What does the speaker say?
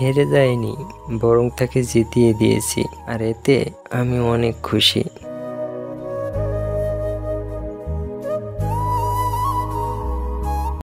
হেরে যায়নি বরং তাকে জিতিয়ে দিয়েছি। আর এতে আমি অনেক খুশি।